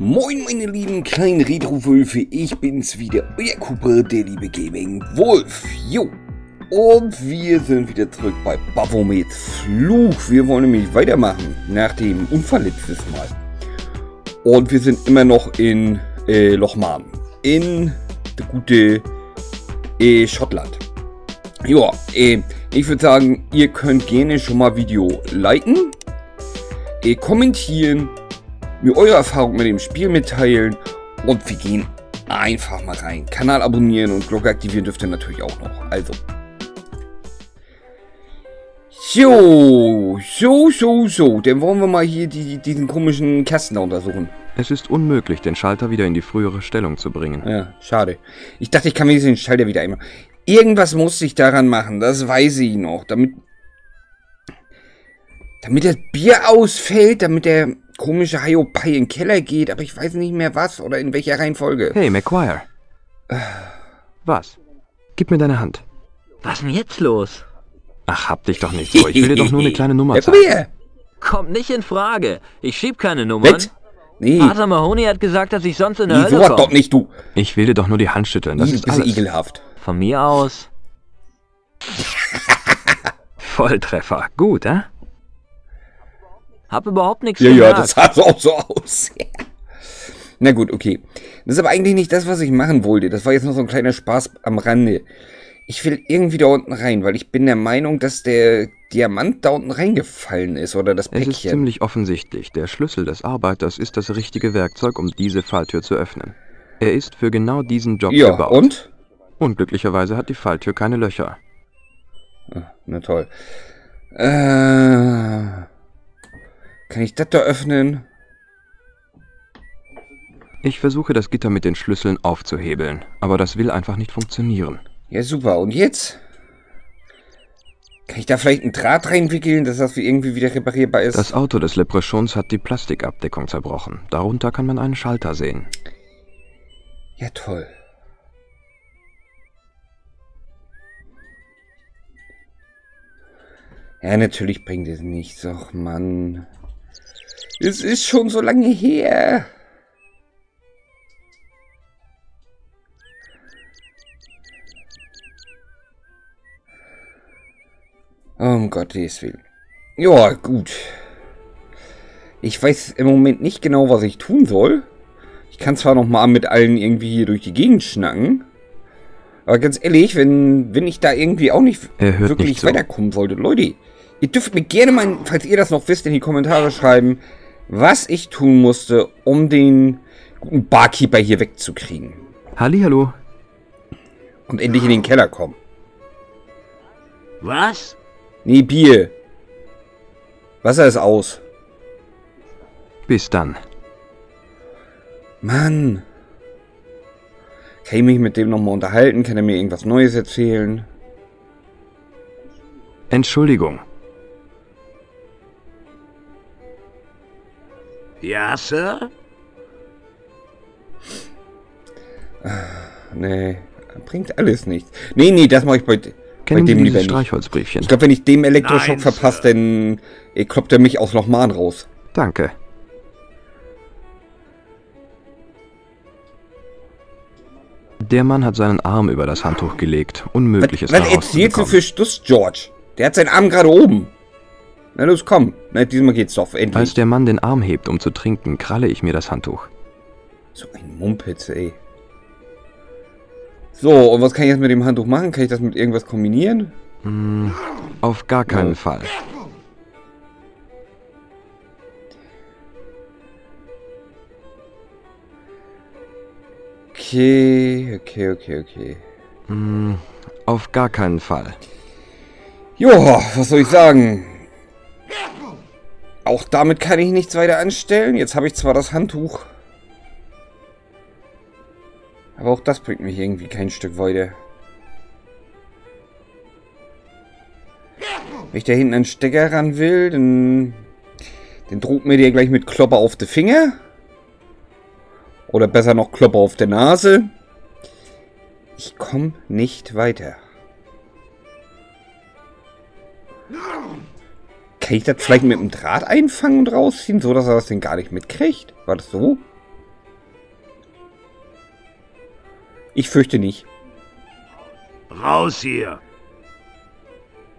Moin meine lieben kleinen Retro-Wölfe, ich bin's wieder, euer Cooper, der liebe Gaming Wolf. Jo, und wir sind wieder zurück bei Baphomets Fluch. Wir wollen nämlich weitermachen nach dem Unfall letztes Mal. Und wir sind immer noch in äh, Lochmarn, in der gute äh, Schottland. Ja, äh, ich würde sagen, ihr könnt gerne schon mal Video liken, äh, kommentieren, mir eure Erfahrung mit dem Spiel mitteilen und wir gehen einfach mal rein. Kanal abonnieren und Glocke aktivieren dürft ihr natürlich auch noch. Also. So, so, so, so. Dann wollen wir mal hier die, diesen komischen Kasten da untersuchen. Es ist unmöglich, den Schalter wieder in die frühere Stellung zu bringen. Ja, schade. Ich dachte, ich kann mir den Schalter wieder einmal... Irgendwas muss ich daran machen, das weiß ich noch. Damit... Damit das Bier ausfällt, damit der komische Hiopai in den Keller geht, aber ich weiß nicht mehr was oder in welcher Reihenfolge. Hey, McGuire. Was? Gib mir deine Hand. Was ist denn jetzt los? Ach, hab dich doch nicht so. Ich will dir doch nur eine kleine Nummer ja, komm zeigen. her. Kommt nicht in Frage. Ich schieb keine Nummern. Was? Nee, Arthur Mahoney hat gesagt, dass ich sonst in der nee Hölle sowas doch komme. nicht, du. Ich will dir doch nur die Hand schütteln. Das ist ist alles. ekelhaft. Von mir aus. Volltreffer. Gut, äh? Hab überhaupt nichts Ja, ja, das sah so auch so aus. Na gut, okay. Das ist aber eigentlich nicht das, was ich machen wollte. Das war jetzt nur so ein kleiner Spaß am Rande. Ich will irgendwie da unten rein, weil ich bin der Meinung, dass der Diamant da unten reingefallen ist oder das Es ist Päckchen. ziemlich offensichtlich. Der Schlüssel des Arbeiters ist das richtige Werkzeug, um diese Falltür zu öffnen. Er ist für genau diesen Job Ja, gebaut. und? Unglücklicherweise hat die Falltür keine Löcher. Ah, Na toll. Äh, kann ich das da öffnen? Ich versuche das Gitter mit den Schlüsseln aufzuhebeln, aber das will einfach nicht funktionieren. Ja, super. Und jetzt? Kann ich da vielleicht einen Draht reinwickeln, dass das irgendwie wieder reparierbar ist? Das Auto des Leprechauns hat die Plastikabdeckung zerbrochen. Darunter kann man einen Schalter sehen. Ja, toll. Ja, natürlich bringt es nichts. Och, Mann. Es ist schon so lange her. Um Gottes Willen. Ja, gut. Ich weiß im Moment nicht genau, was ich tun soll. Ich kann zwar noch mal mit allen irgendwie hier durch die Gegend schnacken. Aber ganz ehrlich, wenn, wenn ich da irgendwie auch nicht wirklich nicht zu. weiterkommen sollte, Leute, ihr dürft mir gerne mal, falls ihr das noch wisst, in die Kommentare schreiben, was ich tun musste, um den guten Barkeeper hier wegzukriegen. Hallihallo. Und endlich in den Keller kommen. Was? Nee, Bier. Wasser ist aus. Bis dann. Mann. Kann ich mich mit dem nochmal unterhalten? Kann er mir irgendwas Neues erzählen? Entschuldigung. Ja, Sir? Nee, bringt alles nichts. Nee, nee, das mache ich bei, bei dem lieber nicht. Streichholzbriefchen? Ich glaube, wenn ich dem Elektroschock Nein, verpasse, dann kloppt er mich aus Lochmarn raus. Danke. Der Mann hat seinen Arm über das Handtuch gelegt. Unmöglich Was, ist was erzählst du für Stuss, George? Der hat seinen Arm gerade oben. Na los, komm. Na, diesmal geht's doch, Als endlich. der Mann den Arm hebt, um zu trinken, kralle ich mir das Handtuch. So ein Mumpitz, ey. So, und was kann ich jetzt mit dem Handtuch machen? Kann ich das mit irgendwas kombinieren? Hm, auf gar keinen Ja. Fall. Okay, okay, okay, okay. Hm, auf gar keinen Fall. Joa, was soll ich sagen? Auch damit kann ich nichts weiter anstellen. Jetzt habe ich zwar das Handtuch. Aber auch das bringt mich irgendwie kein Stück weiter. Wenn ich da hinten einen Stecker ran will, dann, dann droht mir der gleich mit Klopper auf die Finger. Oder besser noch Klopper auf der Nase. Ich komme nicht weiter. Kann ich das vielleicht mit dem Draht einfangen und rausziehen, so dass er das denn gar nicht mitkriegt? War das so? Ich fürchte nicht. Raus hier!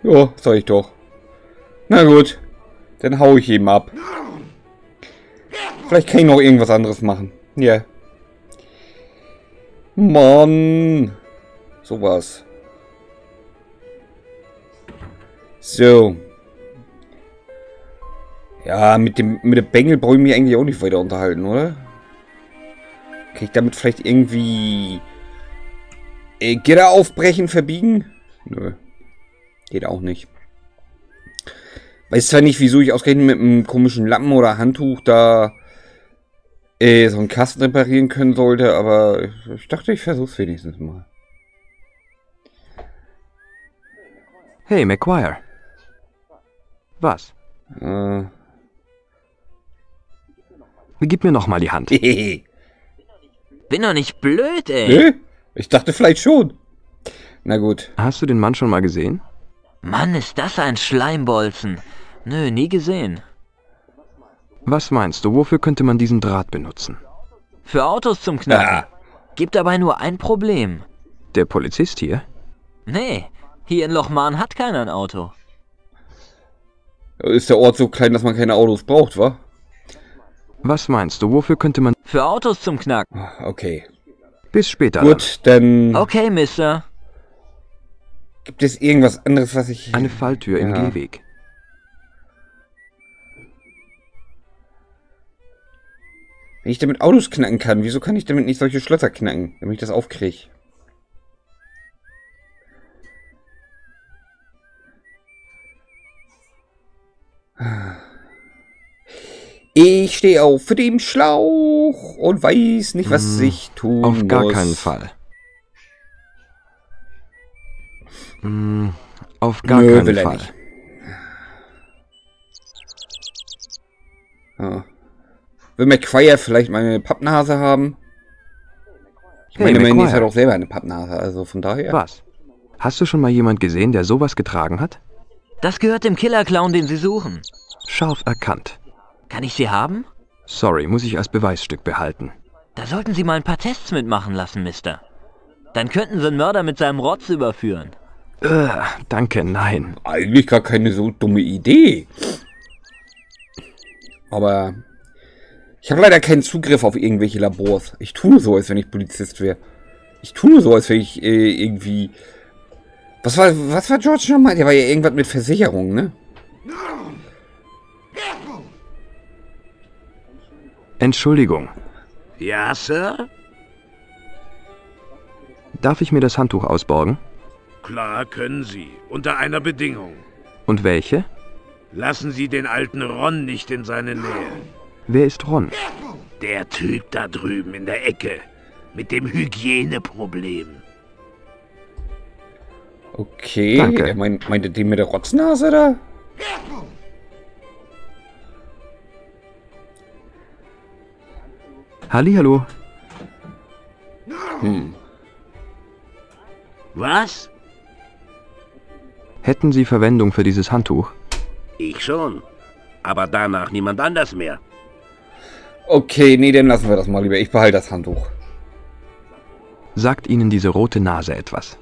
Jo, soll ich doch. Na gut, dann hau ich eben ab. Vielleicht kann ich noch irgendwas anderes machen. Ja. Yeah. Mann. Sowas. So. Ja, mit dem mit der Bengel brauche ich mich eigentlich auch nicht weiter unterhalten, oder? Kann ich damit vielleicht irgendwie äh, Gitter aufbrechen, verbiegen? Nö. Geht auch nicht. Weiß zwar nicht, wieso ich ausgerechnet mit einem komischen Lappen oder Handtuch da äh, so einen Kasten reparieren können sollte, aber ich dachte, ich versuch's wenigstens mal. Hey, McGuire. Was? Äh. Gib mir noch mal die Hand. Bin doch nicht blöd, ey. Nö? Ich dachte vielleicht schon. Na gut. Hast du den Mann schon mal gesehen? Mann, ist das ein Schleimbolzen. Nö, nie gesehen. Was meinst du, wofür könnte man diesen Draht benutzen? Für Autos zum Knacken. Ja. Gibt dabei nur ein Problem. Der Polizist hier? Nee, hier in Lochmarn hat keiner ein Auto. Ist der Ort so klein, dass man keine Autos braucht, wa? Was meinst du, wofür könnte man... Für Autos zum Knacken. Okay. Bis später. Gut, dann Okay, Mister. gibt es irgendwas anderes, was ich... Eine Falltür im Ja. Gehweg. Wenn ich damit Autos knacken kann, wieso kann ich damit nicht solche Schlösser knacken, damit ich das aufkriege? Ich stehe auf dem Schlauch und weiß nicht, was Hm, ich tun Auf gar muss. keinen Fall. Hm, auf gar Nö, keinen will er Fall. nicht. Ja. Will McQuire vielleicht meine Pappnase haben? Ich Hey, meine, Mandy ist ja doch selber eine Pappnase, also von daher. Was? Hast du schon mal jemand gesehen, der sowas getragen hat? Das gehört dem Killer-Clown, den Sie suchen. Scharf erkannt. Kann ich sie haben? Sorry, muss ich als Beweisstück behalten. Da sollten Sie mal ein paar Tests mitmachen lassen, Mister. Dann könnten Sie einen Mörder mit seinem Rotz überführen. Äh, danke, nein. Eigentlich gar keine so dumme Idee. Aber ich habe leider keinen Zugriff auf irgendwelche Labors. Ich tue nur so, als wenn ich Polizist wäre. Ich tue nur so, als wenn ich äh, irgendwie. Was war, was war George nochmal? Der war ja irgendwas mit Versicherung, ne? Entschuldigung. Ja, Sir? Darf ich mir das Handtuch ausborgen? Klar können Sie, unter einer Bedingung. Und welche? Lassen Sie den alten Ron nicht in seine Nähe. Wer ist Ron? Der Typ da drüben in der Ecke. Mit dem Hygieneproblem. Okay. Danke. Er meint, meinte den mit der Rotznase da? Hallihallo. Was? Hätten Sie Verwendung für dieses Handtuch? Ich schon. Aber danach niemand anders mehr. Okay, nee, dann lassen wir das mal lieber. Ich behalte das Handtuch. Sagt Ihnen diese rote Nase etwas?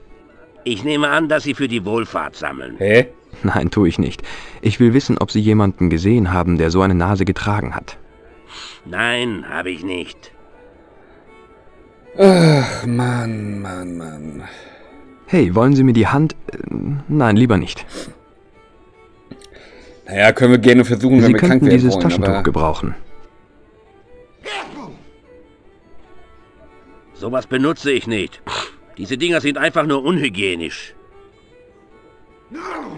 Ich nehme an, dass Sie für die Wohlfahrt sammeln. Hä? Nein, tue ich nicht. Ich will wissen, ob Sie jemanden gesehen haben, der so eine Nase getragen hat. Nein, habe ich nicht. Ach, Mann, Mann, Mann. Hey, wollen Sie mir die Hand... Äh, nein, lieber nicht. Naja, können wir gerne versuchen, wenn Sie wir krank könnten werden dieses wollen, Taschentuch aber... gebrauchen. Sowas benutze ich nicht. Diese Dinger sind einfach nur unhygienisch.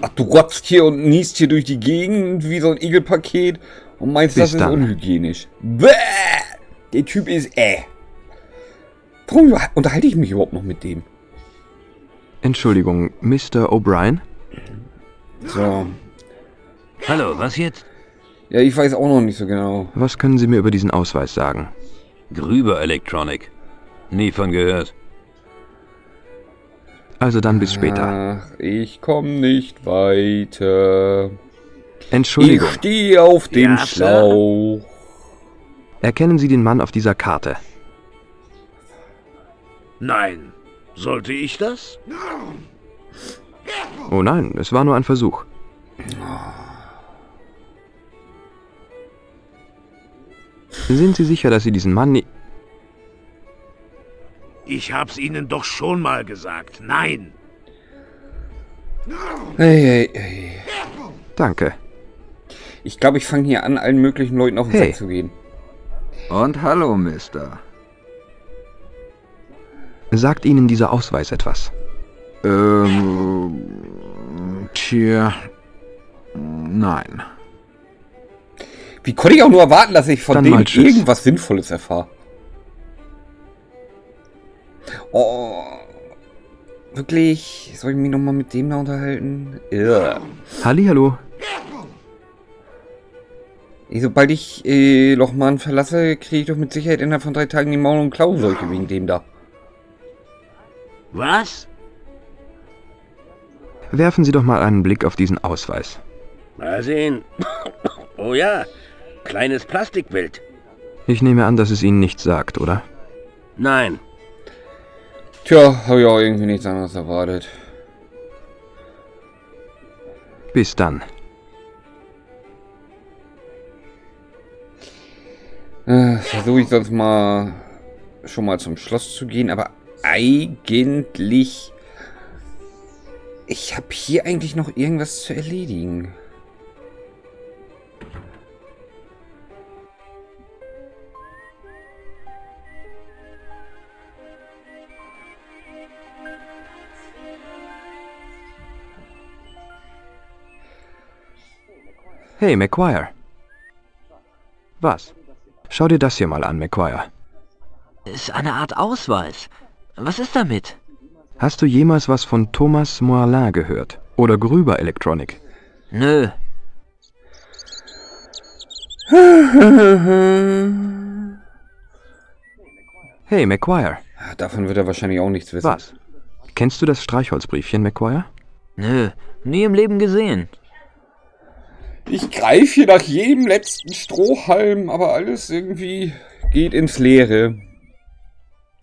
Ach, du rotzt hier und niest hier durch die Gegend wie so ein Igelpaket und meinst, Bis das ist dann. unhygienisch. Bäh! Der Typ ist äh. Warum unterhalte ich mich überhaupt noch mit dem? Entschuldigung, Mr. O'Brien? So. Hallo, was jetzt? Ja, ich weiß auch noch nicht so genau. Was können Sie mir über diesen Ausweis sagen? Grüber Electronic. Nie von gehört. Also dann bis später. Ach, ich komme nicht weiter. Entschuldigung, Ich stehe auf dem Ja? Schlauch. erkennen Sie den Mann auf dieser Karte? Nein. Sollte ich das? Oh nein, es war nur ein Versuch. Sind Sie sicher, dass Sie diesen Mann nie... Ich hab's Ihnen doch schon mal gesagt. Nein. Hey, hey, hey. Danke. Ich glaube, ich fange hier an, allen möglichen Leuten auf den Hey. Sack zu gehen. Und hallo, Mister. Sagt Ihnen dieser Ausweis etwas? Ähm. Tja. Nein. Wie konnte ich auch nur erwarten, dass ich von Dann dem irgendwas Sinnvolles erfahre? Oh. Wirklich? Soll ich mich nochmal mit dem da unterhalten? Ja. Hallihallo. Ey, Sobald ich äh, Lochmann verlasse, kriege ich doch mit Sicherheit innerhalb von drei Tagen die Maul- und Klauenseuche wegen dem da. Was? Werfen Sie doch mal einen Blick auf diesen Ausweis. Mal sehen. Oh ja, kleines Plastikbild. Ich nehme an, dass es Ihnen nichts sagt, oder? Nein, Tja, habe ich auch irgendwie nichts anderes erwartet. Bis dann. Äh, Versuche ich sonst mal schon mal zum Schloss zu gehen, aber eigentlich... Ich habe hier eigentlich noch irgendwas zu erledigen. Hey, McGuire. Was? Schau dir das hier mal an, McGuire. Ist eine Art Ausweis. Was ist damit? Hast du jemals was von Thomas Moirlin gehört? Oder Grüber Electronic? Nö. Hey, McGuire. Ah, Davon wird er wahrscheinlich auch nichts wissen. Was? Kennst du das Streichholzbriefchen, McGuire? Nö. Nie im Leben gesehen. Ich greife hier nach jedem letzten Strohhalm, aber alles irgendwie geht ins Leere.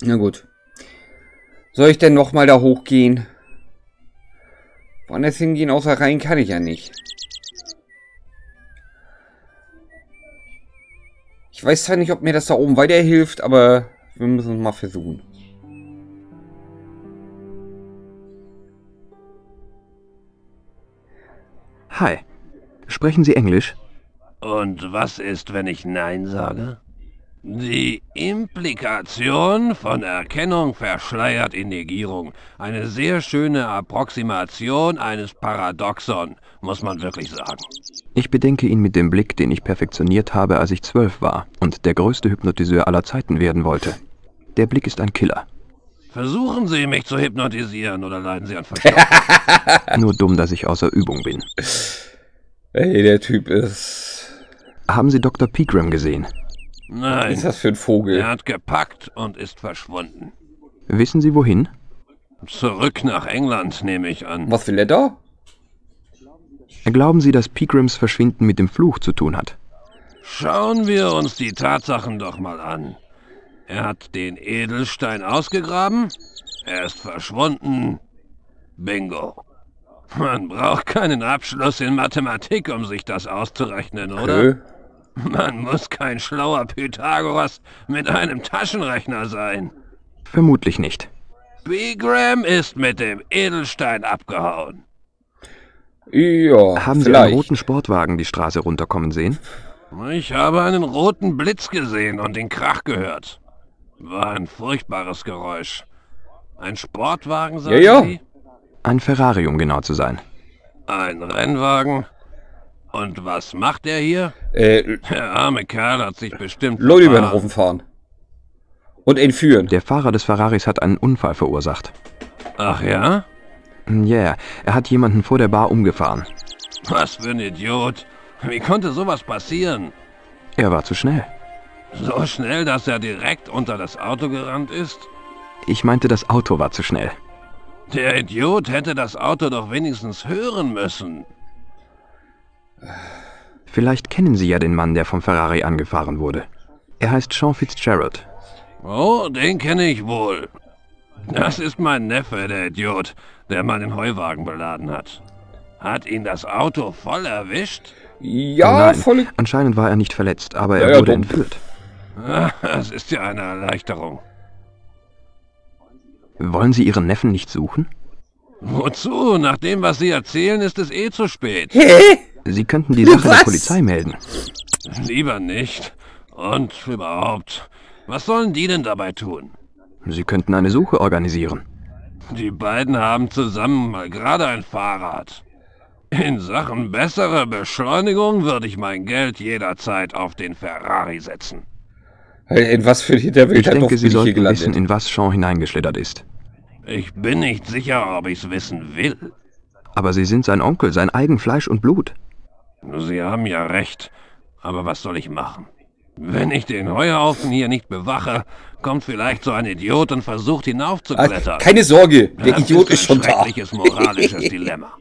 Na gut. Soll ich denn nochmal da hochgehen? Woanders hingehen, außer rein kann ich ja nicht. Ich weiß zwar nicht, ob mir das da oben weiterhilft, aber wir müssen es mal versuchen. Hi. Sprechen Sie Englisch? Und was ist, wenn ich Nein sage? Die Implikation von Erkennung verschleiert in Negierung. Eine sehr schöne Approximation eines Paradoxon, muss man wirklich sagen. Ich bedenke ihn mit dem Blick, den ich perfektioniert habe, als ich zwölf war und der größte Hypnotiseur aller Zeiten werden wollte. Der Blick ist ein Killer. Versuchen Sie, mich zu hypnotisieren oder leiden Sie an Verstopfung. Nur dumm, dass ich außer Übung bin. Ey, der Typ ist... Haben Sie Dr. Pegram gesehen? Was Nein, ist das für ein Vogel? er hat gepackt und ist verschwunden. Wissen Sie wohin? Zurück nach England, nehme ich an. Was will er da? Glauben Sie, dass Pegrams Verschwinden mit dem Fluch zu tun hat? Schauen wir uns die Tatsachen doch mal an. Er hat den Edelstein ausgegraben, er ist verschwunden. Bingo. Man braucht keinen Abschluss in Mathematik, um sich das auszurechnen, oder? Nö. Man muss kein schlauer Pythagoras mit einem Taschenrechner sein. Vermutlich nicht. Bigram ist mit dem Edelstein abgehauen. Ja, Haben Sie vielleicht. einen roten Sportwagen die Straße runterkommen sehen? Ich habe einen roten Blitz gesehen und den Krach gehört. War ein furchtbares Geräusch. Ein Sportwagen, sagen Ja, ja. Sie? Ein Ferrari, um genau zu sein. Ein Rennwagen. Und was macht er hier? Äh, Der arme Kerl hat sich bestimmt Leute über den. Haufen fahren. Und entführen. Der Fahrer des Ferraris hat einen Unfall verursacht. Ach ja? Ja, yeah, er hat jemanden vor der Bar umgefahren. Was für ein Idiot. Wie konnte sowas passieren? Er war zu schnell. So schnell, dass er direkt unter das Auto gerannt ist? Ich meinte, das Auto war zu schnell. Der Idiot hätte das Auto doch wenigstens hören müssen. Vielleicht kennen Sie ja den Mann, der vom Ferrari angefahren wurde. Er heißt Sean Fitzgerald. Oh, den kenne ich wohl. Das ist mein Neffe, der Idiot, der meinen Heuwagen beladen hat. Hat ihn das Auto voll erwischt? Ja, Nein, voll. anscheinend war er nicht verletzt, aber er Ja, ja, wurde dumm. entführt. Ah, Das ist ja eine Erleichterung. Wollen Sie Ihren Neffen nicht suchen? Wozu? Nach dem, was Sie erzählen, ist es eh zu spät. Hä? Sie könnten die Sache Was? der Polizei melden. Lieber nicht. Und überhaupt, was sollen die denn dabei tun? Sie könnten eine Suche organisieren. Die beiden haben zusammen mal gerade ein Fahrrad. In Sachen bessere Beschleunigung würde ich mein Geld jederzeit auf den Ferrari setzen. In was für Hinterwelt Ich hat doch denke, Sie ich sollten gelandet? wissen, in was Sean hineingeschlittert ist. Ich bin nicht sicher, ob ich's wissen will. Aber Sie sind sein Onkel, sein eigen Fleisch und Blut. Sie haben ja recht. Aber was soll ich machen? Wenn ich den Heuhaufen hier nicht bewache, kommt vielleicht so ein Idiot und versucht hinaufzuklettern. keine Sorge, der Das Idiot ist ein schon da. schreckliches moralisches Dilemma.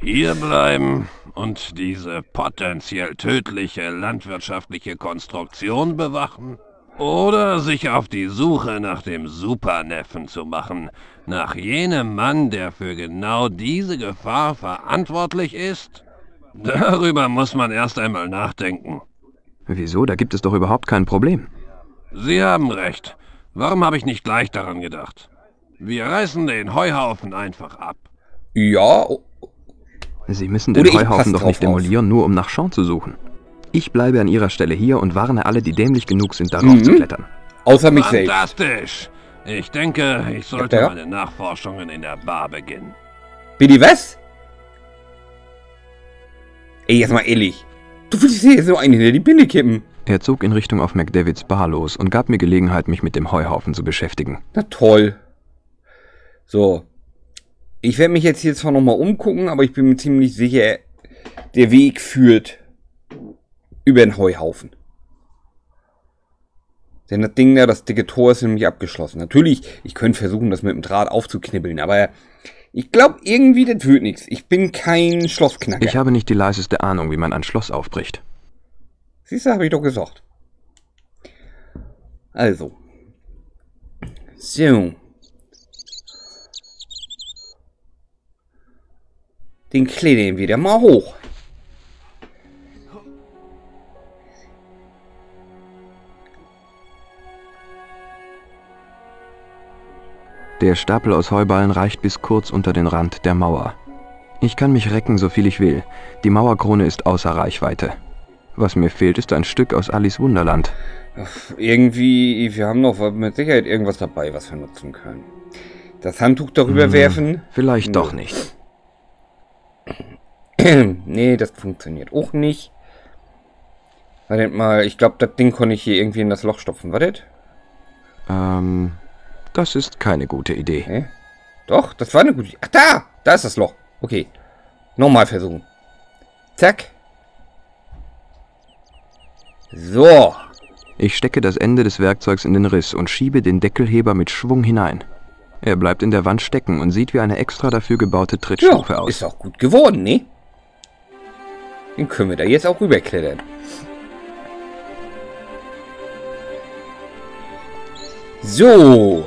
Hier bleiben und diese potenziell tödliche landwirtschaftliche Konstruktion bewachen? Oder sich auf die Suche nach dem Superneffen zu machen, nach jenem Mann, der für genau diese Gefahr verantwortlich ist? Darüber muss man erst einmal nachdenken. Wieso? Da gibt es doch überhaupt kein Problem. Sie haben recht. Warum habe ich nicht gleich daran gedacht? Wir reißen den Heuhaufen einfach ab. Ja, Sie müssen den Heuhaufen doch nicht demolieren, nur um nach Sean zu suchen. Ich bleibe an Ihrer Stelle hier und warne alle, die dämlich genug sind, darauf Mhm. zu klettern. außer mich selbst. Fantastisch. Ich denke, ich sollte Ja, ja. meine Nachforschungen in der Bar beginnen. Billy, was? Ey, jetzt mal ehrlich. Du willst hier so einen hinter die Binde kippen. Er zog in Richtung auf McDavids Bar los und gab mir Gelegenheit, mich mit dem Heuhaufen zu beschäftigen. Na toll. So. Ich werde mich jetzt hier zwar nochmal umgucken, aber ich bin mir ziemlich sicher, der Weg führt über den Heuhaufen. Denn das Ding da, das dicke Tor ist nämlich abgeschlossen. Natürlich, ich könnte versuchen, das mit dem Draht aufzuknibbeln, aber ich glaube irgendwie, das wird nichts. Ich bin kein Schlossknacker. Ich habe nicht die leiseste Ahnung, wie man ein Schloss aufbricht. Siehst du, habe ich doch gesagt. Also. So. Den klettern wir wieder mal hoch. Der Stapel aus Heuballen reicht bis kurz unter den Rand der Mauer. Ich kann mich recken, so viel ich will. Die Mauerkrone ist außer Reichweite. Was mir fehlt, ist ein Stück aus Alice Wunderland. Irgendwie, wir haben doch mit Sicherheit irgendwas dabei, was wir nutzen können. Das Handtuch darüber werfen? Vielleicht Nö. doch nicht. nee, das funktioniert auch nicht. Wartet mal, ich glaube, das Ding konnte ich hier irgendwie in das Loch stopfen. Wartet. Ähm, das ist keine gute Idee. Hä? Doch, das war eine gute... Ach, da! Da ist das Loch. Okay. Nochmal versuchen. Zack. So. Ich stecke das Ende des Werkzeugs in den Riss und schiebe den Deckelheber mit Schwung hinein. Er bleibt in der Wand stecken und sieht wie eine extra dafür gebaute Trittstufe Ja, aus. ist auch gut geworden, ne? Den können wir da jetzt auch rüberklettern. So.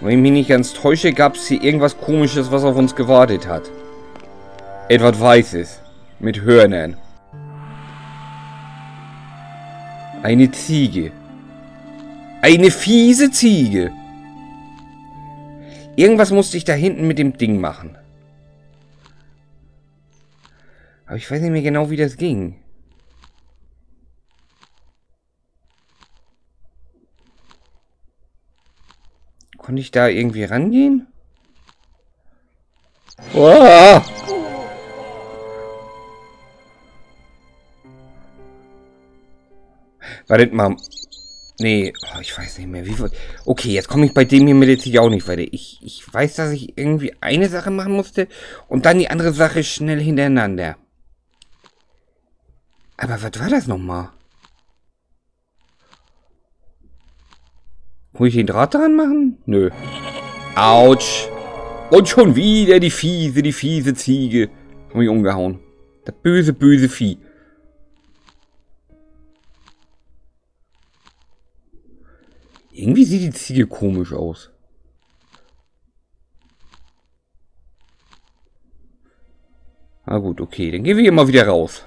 Wenn ich mich nicht ganz täusche, gab es hier irgendwas komisches, was auf uns gewartet hat. Etwas Weißes. Mit Hörnern. Eine Ziege. Eine fiese Ziege. Irgendwas musste ich da hinten mit dem Ding machen. Aber ich weiß nicht mehr genau, wie das ging. Konnte ich da irgendwie rangehen? Oh! Wartet mal. Nee, oh, ich weiß nicht mehr, wie viel. Okay, jetzt komme ich bei dem hier mit Ziege auch nicht weiter. Ich, ich weiß, dass ich irgendwie eine Sache machen musste und dann die andere Sache schnell hintereinander. Aber was war das nochmal? Muss ich den Draht dran machen? Nö. Autsch. Und schon wieder die fiese, die fiese Ziege. Hab mich umgehauen. Das böse, böse Vieh. Irgendwie sieht die Ziege komisch aus. Na gut, okay. Dann gehen wir hier mal wieder raus.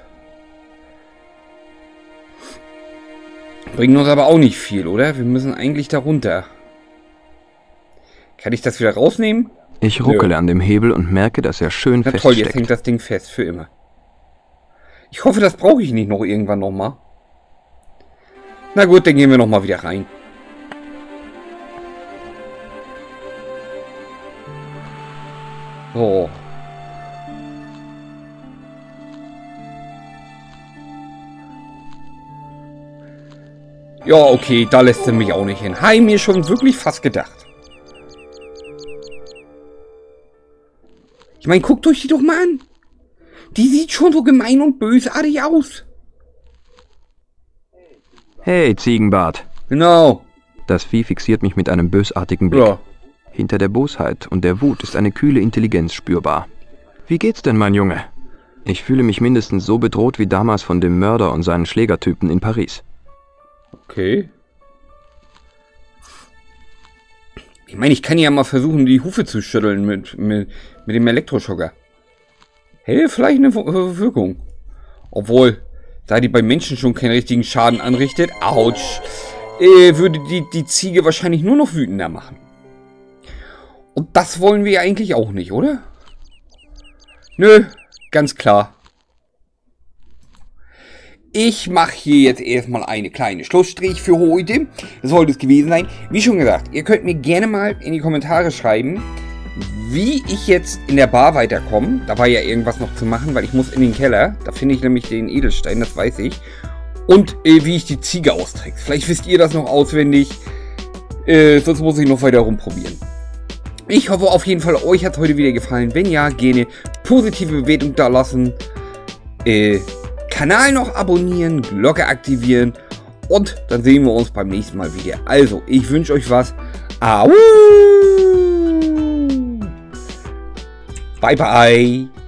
Bringen uns aber auch nicht viel, oder? Wir müssen eigentlich da runter. Kann ich das wieder rausnehmen? Ich ruckele an dem Hebel und merke, dass er schön Na feststeckt. toll, jetzt hängt das Ding fest, für immer. Ich hoffe, das brauche ich nicht noch irgendwann nochmal. Na gut, dann gehen wir nochmal wieder rein. So. Ja, okay, da lässt er mich auch nicht hin. Ich mir schon wirklich fast gedacht. Ich meine, guckt euch die doch mal an. Die sieht schon so gemein und bösartig aus. Hey, Ziegenbart. Genau. Das Vieh fixiert mich mit einem bösartigen Blick. Ja. Hinter der Bosheit und der Wut ist eine kühle Intelligenz spürbar. Wie geht's denn, mein Junge? Ich fühle mich mindestens so bedroht wie damals von dem Mörder und seinen Schlägertypen in Paris. Okay. Ich meine, ich kann ja mal versuchen, die Hufe zu schütteln mit, mit, mit dem Elektroschocker. Hätte vielleicht eine W- Wirkung. Obwohl, da die bei Menschen schon keinen richtigen Schaden anrichtet, ouch, äh, würde die, die Ziege wahrscheinlich nur noch wütender machen. Und das wollen wir eigentlich auch nicht, oder? Nö, ganz klar. Ich mache hier jetzt erstmal eine kleine Schlussstrich für heute. Das sollte es gewesen sein. Wie schon gesagt, ihr könnt mir gerne mal in die Kommentare schreiben, wie ich jetzt in der Bar weiterkomme. Da war ja irgendwas noch zu machen, weil ich muss in den Keller. Da finde ich nämlich den Edelstein, das weiß ich. Und äh, wie ich die Ziege austrickse. Vielleicht wisst ihr das noch auswendig. Äh, sonst muss ich noch weiter rumprobieren. Ich hoffe auf jeden Fall, euch hat heute wieder gefallen. Wenn ja, gerne positive Bewertung da lassen. Äh, Kanal noch abonnieren, Glocke aktivieren und dann sehen wir uns beim nächsten Mal wieder. Also, ich wünsche euch was. Au! Bye bye.